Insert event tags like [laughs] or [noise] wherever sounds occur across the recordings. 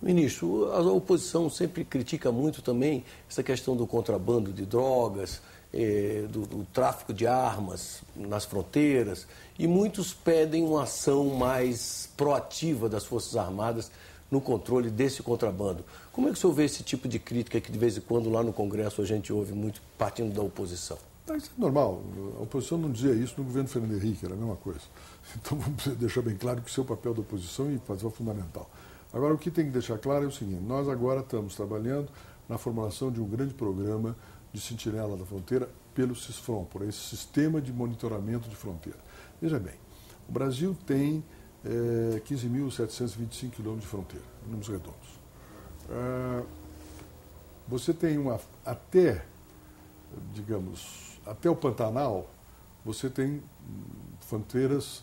Ministro, a oposição sempre critica muito também essa questão do contrabando de drogas, eh, do, do, tráfico de armas nas fronteiras, e muitos pedem uma ação mais proativa das Forças Armadas no controle desse contrabando. Como é que o senhor vê esse tipo de crítica que de vez em quando lá no Congresso a gente ouve muito partindo da oposição? Isso é normal. A oposição não dizia isso no governo Fernando Henrique, era a mesma coisa. [laughs] Então vamos deixar bem claro que o seu papel da oposição e fazer o fundamental. Agora, o que tem que deixar claro é o seguinte: nós agora estamos trabalhando na formulação de um grande programa de sentinela da fronteira pelo CISFROM, por esse sistema de monitoramento de fronteira. Veja bem, o Brasil tem é, 15.725 quilômetros de fronteira, números redondos. É, você tem uma, até, digamos, até o Pantanal, você tem fronteiras,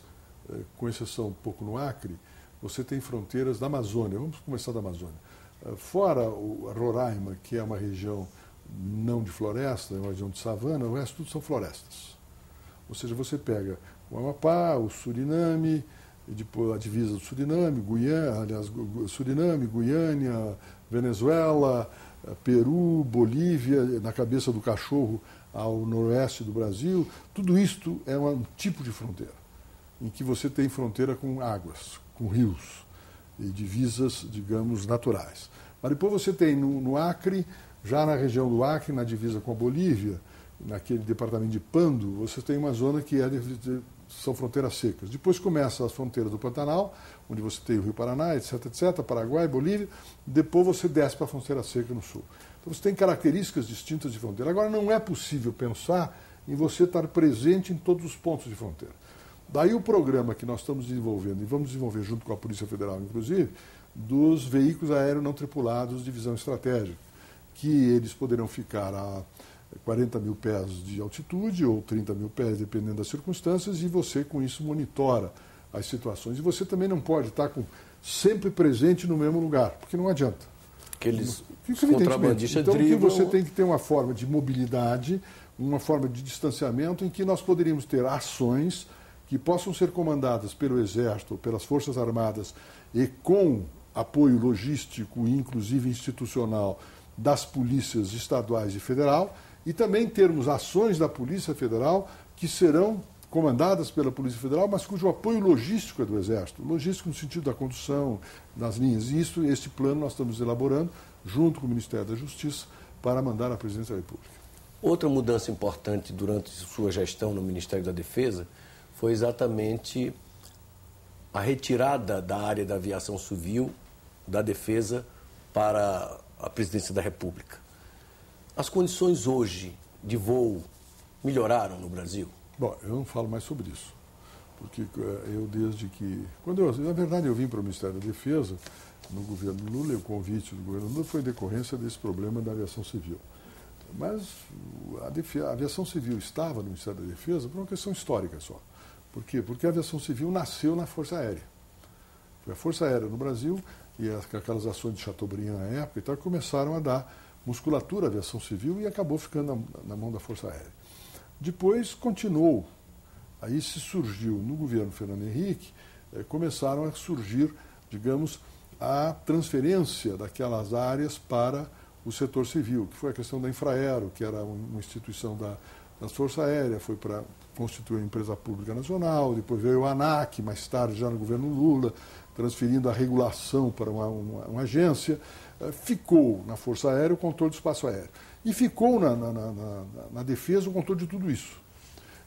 é, com exceção um pouco no Acre, você tem fronteiras da Amazônia. Vamos começar da Amazônia. Eh, fora o Roraima, que é uma região não de floresta, é uma região de savana, o resto tudo são florestas. Ou seja, você pega o Amapá, o Suriname, depois a divisa do Suriname, Guiana, aliás, Suriname, Guiânia, Venezuela, eh, Peru, Bolívia, na cabeça do cachorro ao noroeste do Brasil, tudo isto é um tipo de fronteira, em que você tem fronteira com águas, com rios e divisas, digamos, naturais. Mas depois você tem no, no, Acre, já na região do Acre, na divisa com a Bolívia, naquele departamento de Pando, você tem uma zona que é de, são fronteiras secas. Depois começa as fronteiras do Pantanal, onde você tem o Rio Paraná, etc, etc, Paraguai, Bolívia. Depois você desce para a fronteira seca no sul. Então você tem características distintas de fronteira. Agora não é possível pensar em você estar presente em todos os pontos de fronteira. Daí o programa que nós estamos desenvolvendo, e vamos desenvolver junto com a Polícia Federal, inclusive, dos veículos aéreos não tripulados de visão estratégica, que eles poderão ficar a 40 mil pés de altitude ou 30 mil pés, dependendo das circunstâncias, e você com isso monitora as situações. E você também não pode estar com, sempre presente no mesmo lugar, porque não adianta. Aqueles contrabandistas Então, que você tem que ter uma forma de mobilidade, uma forma de distanciamento em que nós poderíamos ter ações que possam ser comandadas pelo Exército, pelas Forças Armadas e com apoio logístico e inclusive institucional das polícias estaduais e federal, e também termos ações da Polícia Federal que serão comandadas pela Polícia Federal, mas cujo apoio logístico é do Exército, logístico no sentido da condução das linhas. E isso, este plano nós estamos elaborando junto com o Ministério da Justiça para mandar à Presidência da República. Outra mudança importante durante sua gestão no Ministério da Defesa foi exatamente a retirada da área da aviação civil, da defesa, para a presidência da República. As condições hoje de voo melhoraram no Brasil? Bom, eu não falo mais sobre isso. Porque eh, eu, desde que. Quando eu, na verdade, eu vim para o Ministério da Defesa, no governo Lula, e o convite do governo Lula foi decorrência desse problema da aviação civil. Mas a aviação civil estava no Ministério da Defesa por uma questão histórica só. Por quê? Porque a aviação civil nasceu na Força Aérea. Foi a Força Aérea no Brasil e aquelas ações de Chateaubriand na época e tal, começaram a dar musculatura à aviação civil e acabou ficando na, mão da Força Aérea. Depois continuou. Aí se surgiu no governo Fernando Henrique, eh, começaram a surgir, digamos, a transferência daquelas áreas para o setor civil, que foi a questão da Infraero, que era uma instituição da, da Força Aérea, foi para constituiu a empresa pública nacional, depois veio o ANAC, mais tarde já no governo Lula, transferindo a regulação para uma, uma, uma agência, eh, ficou na Força Aérea o controle do espaço aéreo. E ficou na, na, na, na defesa o controle de tudo isso.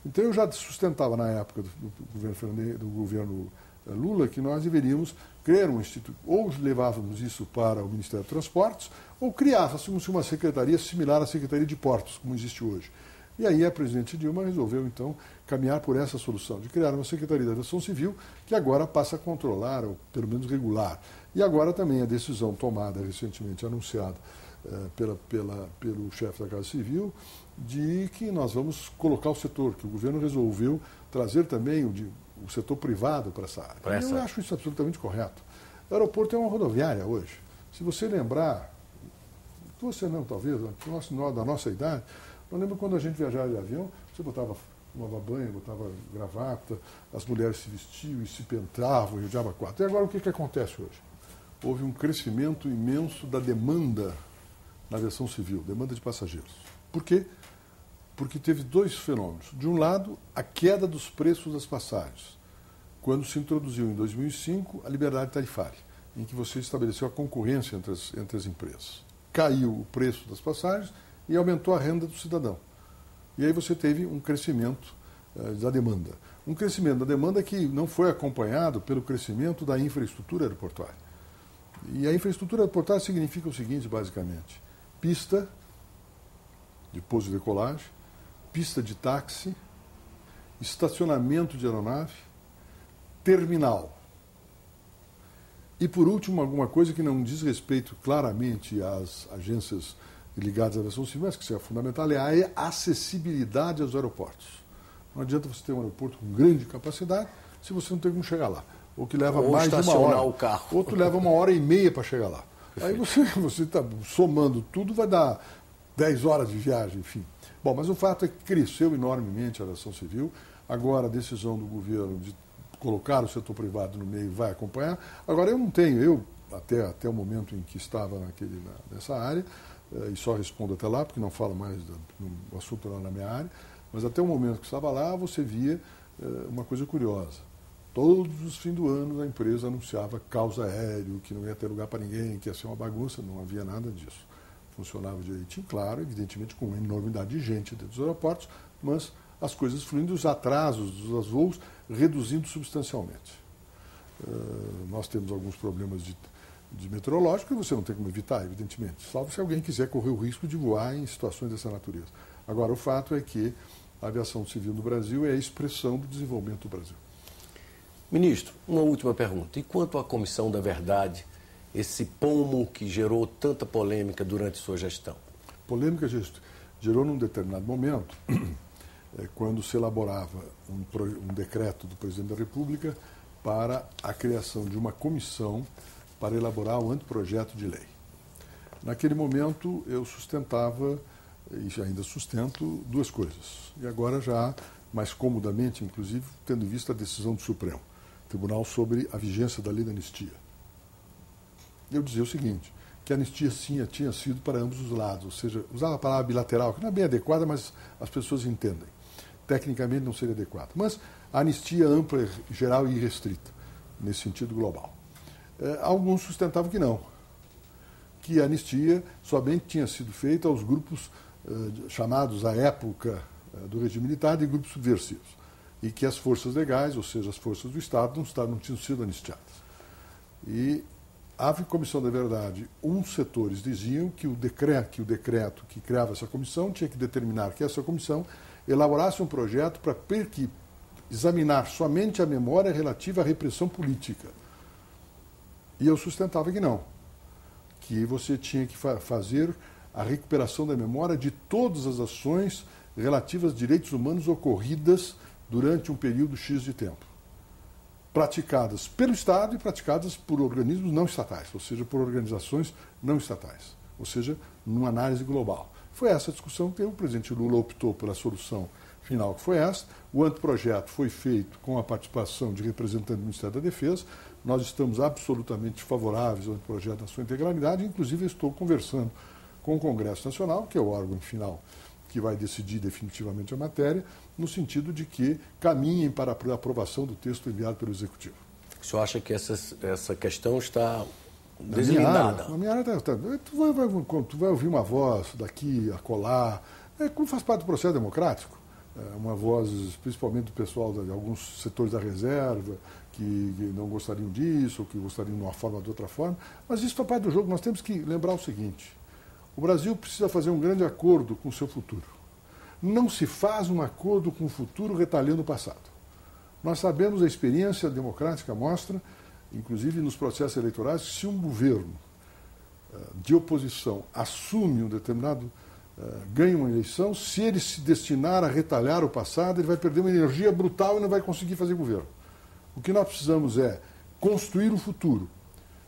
Então eu já sustentava na época do, governo, do governo eh, Lula que nós deveríamos criar um instituto, ou levávamos isso para o Ministério de Transportes, ou criávamos uma secretaria similar à Secretaria de Portos, como existe hoje. E aí a presidente Dilma resolveu, então, caminhar por essa solução, de criar uma Secretaria da Aviação Civil, que agora passa a controlar, ou pelo menos regular. E agora também a decisão tomada, recentemente anunciada eh, pela, pela, pelo chefe da Casa Civil, de que nós vamos colocar o setor, que o governo resolveu trazer também o, de, o setor privado para essa área. Essa... Eu acho isso absolutamente correto. O aeroporto é uma rodoviária hoje. Se você lembrar, você não, talvez, da nossa idade, eu lembro quando a gente viajava de avião, você botava tomava banho, botava gravata, as mulheres se vestiam e se pentravam e o diabo quatro. E agora o que, que acontece hoje? houve um crescimento imenso da demanda na aviação civil, demanda de passageiros. Por quê? Porque teve dois fenômenos. De um lado, a queda dos preços das passagens, quando se introduziu em 2005 a liberdade tarifária, em que você estabeleceu a concorrência entre as, entre as empresas. Caiu o preço das passagens e aumentou a renda do cidadão. E aí você teve um crescimento uh, da demanda. Um crescimento da demanda que não foi acompanhado pelo crescimento da infraestrutura aeroportuária. E a infraestrutura aeroportuária significa o seguinte, basicamente: pista de pouso e decolagem, pista de táxi, estacionamento de aeronave, terminal. E por último, alguma coisa que não diz respeito claramente às agências ligadas à aviação civil, mas que isso é fundamental, é a acessibilidade aos aeroportos. Não adianta você ter um aeroporto com grande capacidade se você não tem como chegar lá. Ou que leva Ou mais de uma hora. o carro. Outro leva uma hora e meia para chegar lá. Aí você [laughs] está somando tudo, vai dar 10 horas de viagem, enfim. Bom, mas o fato é que cresceu enormemente a aviação civil. Agora a decisão do governo de colocar o setor privado no meio vai acompanhar. Agora eu não tenho, eu até, até o momento em que estava naquele, nessa área, e só respondo até lá, porque não falo mais do, assunto lá na minha área, mas até o momento que estava lá, você via eh, uma coisa curiosa. Todos os fins do ano a empresa anunciava caos aéreo, que não ia ter lugar para ninguém, que ia ser uma bagunça, não havia nada disso. Funcionava direitinho, claro, evidentemente com uma enormidade de gente dentro dos aeroportos, mas as coisas fluindo, os atrasos dos voos reduzindo substancialmente. Uh, nós temos alguns problemas de, de meteorológico e você não tem como evitar, evidentemente, salvo se alguém quiser correr o risco de voar em situações dessa natureza. Agora, o fato é que a aviação civil no Brasil é a expressão do desenvolvimento do Brasil. Ministro, uma última pergunta. E quanto à Comissão da Verdade, esse pomo que gerou tanta polêmica durante sua gestão? Polêmica gerou num determinado momento, [clears throat] é, quando se elaborava um, um decreto do presidente da República para a criação de uma comissão para elaborar um anteprojeto de lei. Naquele momento, eu sustentava, e ainda sustento, duas coisas. E agora já mais comodamente, inclusive, tendo visto a decisão do Supremo. Tribunal sobre a vigência da lei da anistia. Eu dizia o seguinte, que a anistia sim tinha sido para ambos os lados, ou seja, usava a palavra bilateral, que não é bem adequada, mas as pessoas entendem. Tecnicamente não seria adequada. Mas a anistia ampla, geral e restrita, nesse sentido global. É, alguns sustentavam que não, que a anistia somente tinha sido feita aos grupos eh, chamados à época eh, do regime militar de grupos subversivos e que as forças legais, ou seja, as forças do Estado, não, não tinham sido anistiadas. E a Comissão da Verdade, uns setores diziam que o, decreto, que o decreto que criava essa comissão tinha que determinar que essa comissão elaborasse um projeto para examinar somente a memória relativa à repressão política. E eu sustentava que não, que você tinha que fa fazer a recuperação da memória de todas as ações relativas a direitos humanos ocorridas durante um período X de tempo. Praticadas pelo Estado e praticadas por organismos não estatais, ou seja, por organizações não estatais, ou seja, numa análise global. Foi essa a discussão que o presidente Lula optou pela solução final, que foi essa. O anteprojeto foi feito com a participação de representantes do Ministério da Defesa. Nós estamos absolutamente favoráveis ao anteprojeto na sua integralidade, inclusive estou conversando com o Congresso Nacional, que é o órgão final que vai decidir definitivamente a matéria, no sentido de que caminhem para a aprovação do texto enviado pelo Executivo. O senhor acha que essa, essa questão está deslindada? Na minha área, tá, tá, tu, vai, vai, tu vai ouvir uma voz daqui a colar, é, como faz parte do processo democrático, uma voz principalmente do pessoal de alguns setores da reserva, que, não gostariam disso, ou que gostariam de uma forma ou de outra forma, mas isso faz parte do jogo. Nós temos que lembrar o seguinte, o Brasil precisa fazer um grande acordo com o seu futuro. Não se faz um acordo com o futuro retalhando o passado. Nós sabemos, a experiência democrática mostra, inclusive nos processos eleitorais, que se um governo eh, de oposição assume um determinado, ganha uma eleição, se ele se destinar a retalhar o passado, ele vai perder uma energia brutal e não vai conseguir fazer governo. O que nós precisamos é construir o futuro.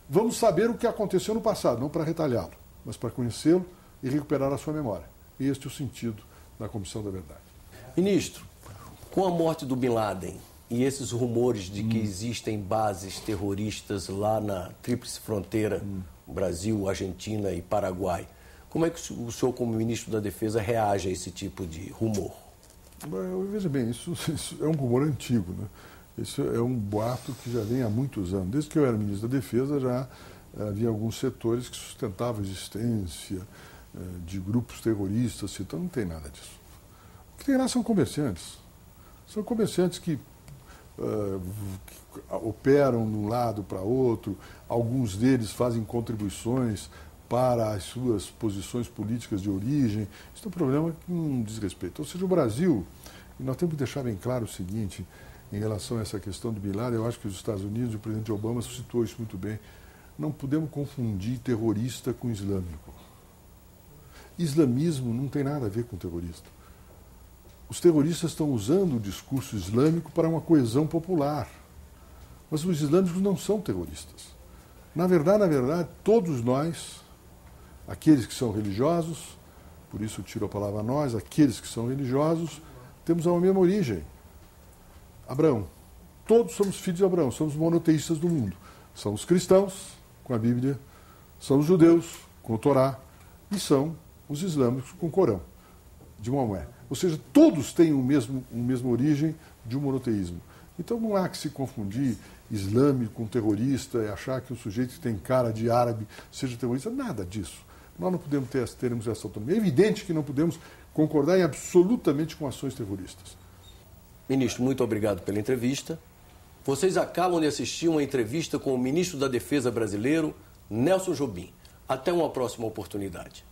Vamos saber o que aconteceu no passado, não para retalhá-lo mas para conhecê-lo e recuperar a sua memória. Este é o sentido da Comissão da Verdade. Ministro, com a morte do Bin Laden, e esses rumores de que existem bases terroristas lá na tríplice fronteira hum. Brasil, Argentina e Paraguai. Como é que o senhor, como ministro da Defesa, reage a esse tipo de rumor? Veja bem, isso, [laughs] isso é um rumor antigo. Né? Isso é um boato que já vem há muitos anos. Desde que eu era ministro da Defesa, já eh, havia alguns setores que sustentavam a existência eh, de grupos terroristas, então não tem nada disso. O que tem lá são comerciantes. São comerciantes que uh, operam de um lado para outro, alguns deles fazem contribuições para as suas posições políticas de origem. Isso é um problema que não diz respeito. Ou seja, o Brasil, e nós temos que deixar bem claro o seguinte, em relação a essa questão do Bin eu acho que os Estados Unidos, o presidente Obama citou isso muito bem, não podemos confundir terrorista com islâmico. Islamismo não tem nada a ver com terrorista os terroristas estão usando o discurso islâmico para uma coesão popular. Mas os islâmicos não são terroristas. Na verdade, na verdade, todos nós, aqueles que são religiosos, por isso tiro a palavra nós, aqueles que são religiosos, temos a mesma origem. Abraão. Todos somos filhos de Abraão, somos monoteístas do mundo. São os cristãos, com a Bíblia, são os judeus, com o Torá, e são os islâmicos, com o Corão, de Maomé. Ou seja, todos têm o mesmo, a mesma origem de um monoteísmo. Então não há que se confundir islâmico com terrorista e achar que o sujeito que tem cara de árabe seja terrorista. Nada disso. Nós não podemos ter, termos essa autonomia. É evidente que não podemos concordar em absolutamente com ações terroristas. Ministro, muito obrigado pela entrevista. Vocês acabam de assistir uma entrevista com o ministro da Defesa brasileiro, Nelson Jobim. Até uma próxima oportunidade.